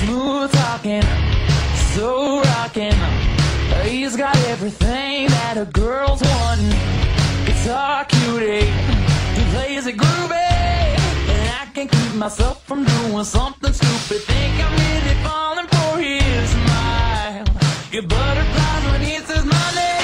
Smooth talking, so rocking. He's got everything that a girl's wanting. Guitar cutie, he plays it groovy. And I can't keep myself from doing something stupid. Think I'm really falling for his smile. Your butterflies when he says my name.